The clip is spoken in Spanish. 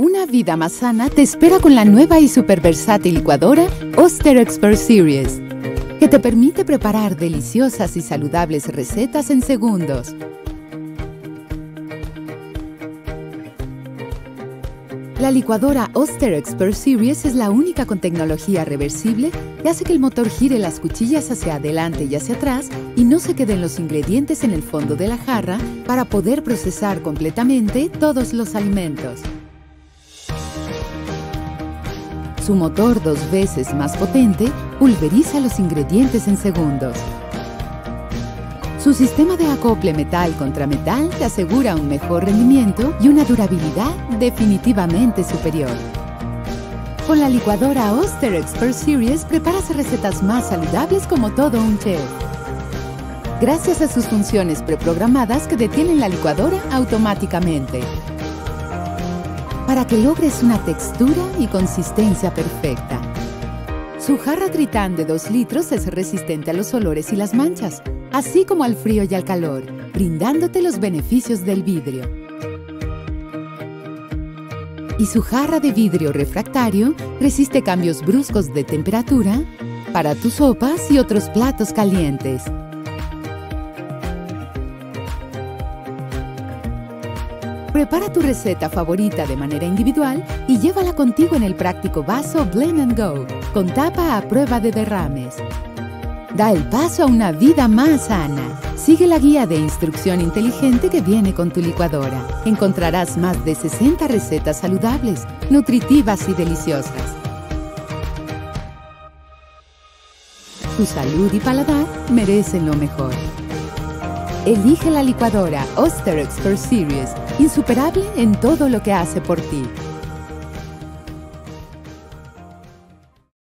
Una vida más sana te espera con la nueva y super versátil licuadora Oster Expert Series, que te permite preparar deliciosas y saludables recetas en segundos. La licuadora Oster Expert Series es la única con tecnología reversible que hace que el motor gire las cuchillas hacia adelante y hacia atrás y no se queden los ingredientes en el fondo de la jarra para poder procesar completamente todos los alimentos. Su motor dos veces más potente pulveriza los ingredientes en segundos. Su sistema de acople metal contra metal te asegura un mejor rendimiento y una durabilidad definitivamente superior. Con la licuadora Oster Expert Series preparas recetas más saludables como todo un chef. Gracias a sus funciones preprogramadas que detienen la licuadora automáticamente. Para que logres una textura y consistencia perfecta. Su jarra Tritán de 2 litros es resistente a los olores y las manchas, así como al frío y al calor, brindándote los beneficios del vidrio. Y su jarra de vidrio refractario resiste cambios bruscos de temperatura para tus sopas y otros platos calientes. Prepara tu receta favorita de manera individual y llévala contigo en el práctico vaso Blend and Go, con tapa a prueba de derrames. Da el paso a una vida más sana. Sigue la guía de instrucción inteligente que viene con tu licuadora. Encontrarás más de 60 recetas saludables, nutritivas y deliciosas. Tu salud y paladar merecen lo mejor. Elige la licuadora Oster Expert Series, insuperable en todo lo que hace por ti.